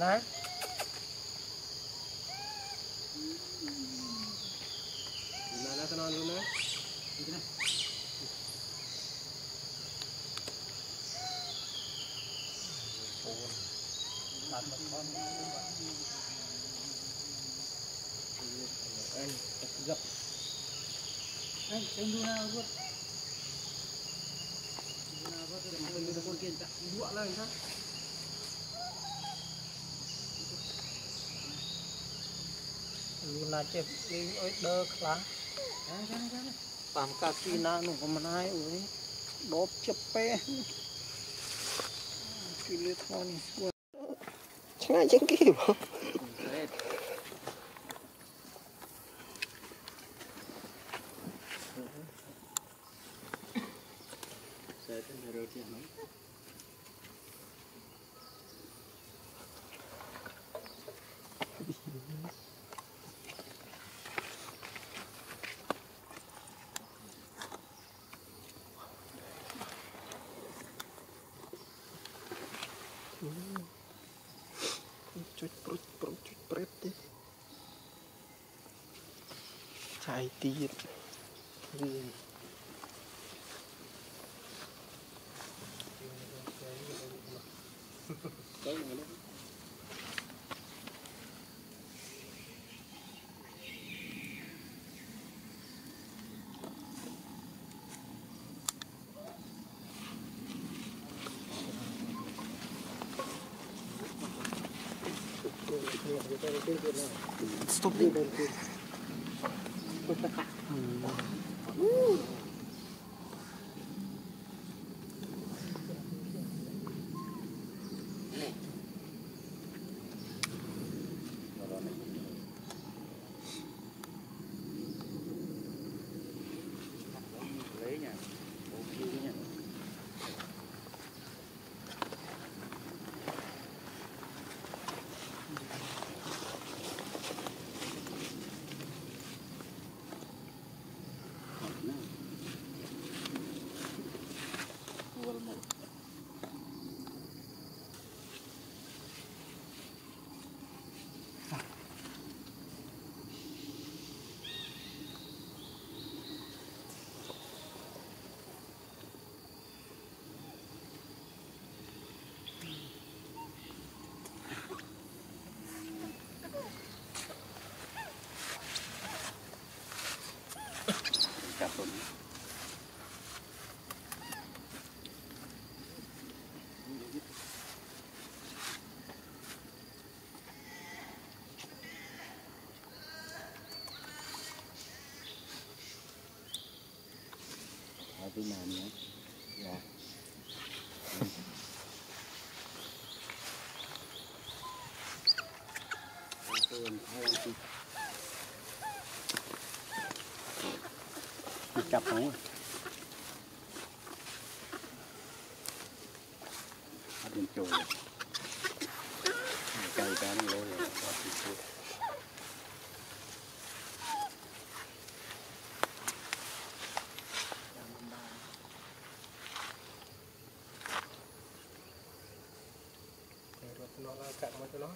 Đấy. Này nó non luôn đấy Hãy subscribe cho kênh Ghiền Mì Gõ Để không bỏ lỡ những video hấp dẫn លូណាចេះលេងអុយដើខ្លះបាំកាគីណានោះក៏មិនហើយអុយដបជិបពេគីលើថ្មនេះស្គាល់ឆ្ងាយជាងគេបងសេតនៅរត់ទៀតនោះ I did Stop it. 嗯。Ở bên nào nữa? Dạ. Ơn, hai anh chị. Cặp này. Ở bên chùa. កាត់មកទៅនោះ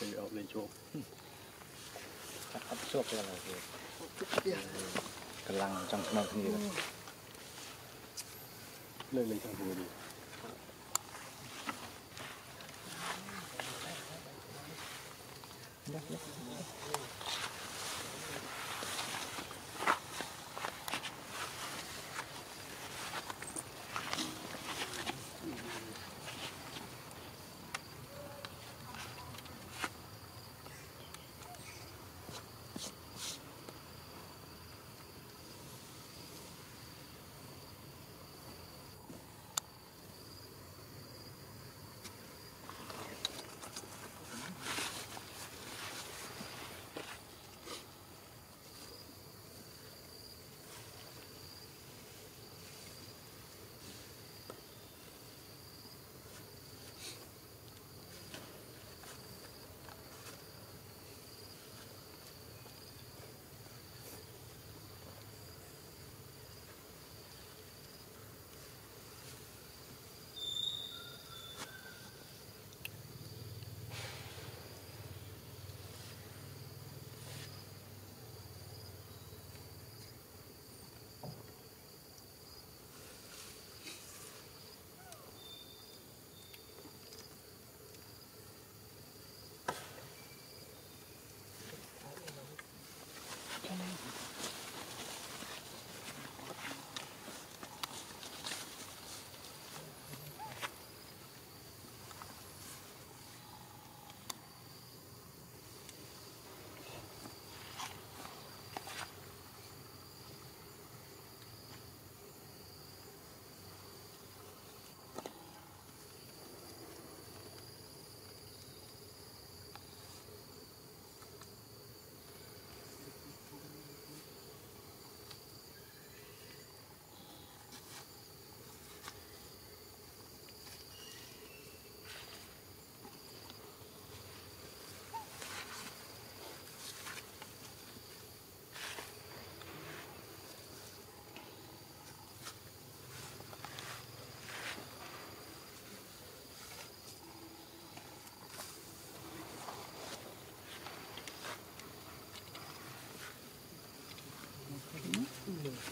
ទៅអត់លេជោកាត់អត់ជោគឡើយគេកម្លាំងចង់ស្មើគ្នាលើលេខខាងព្រោះនេះដាក់ដាក់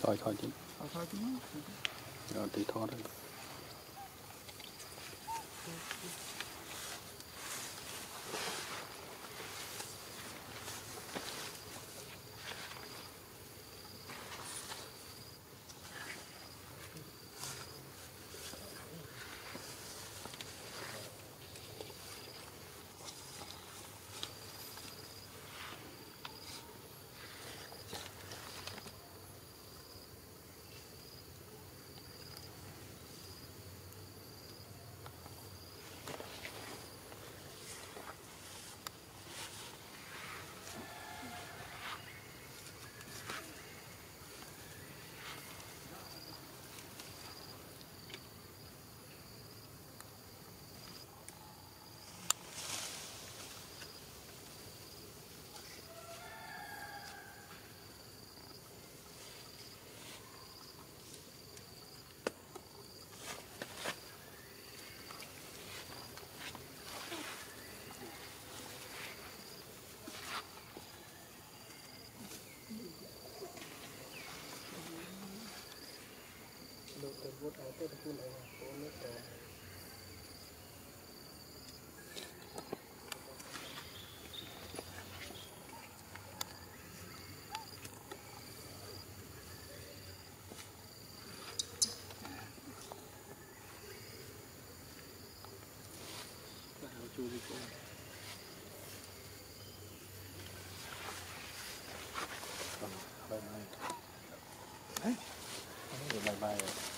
I did. I thought it. Trong chùa đi. thôi thôi chứ thôi thôi chứ rồi tí thoát Bye bye. Rồi.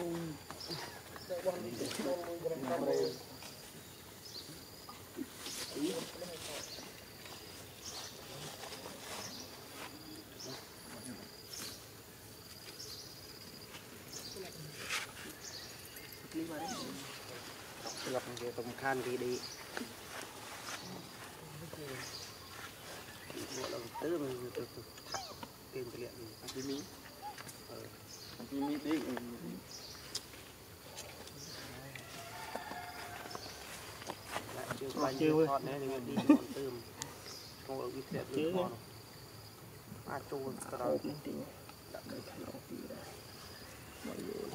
Hãy subscribe cho kênh Ghiền Mì Gõ Để không bỏ lỡ những video hấp dẫn ជើងថតនេះវាឌីមិនទើមចូលវាធ្លាក់ជើងអាចចូលក្រោយនេះទីដាក់នៅក្នុងទីដែរមកយល់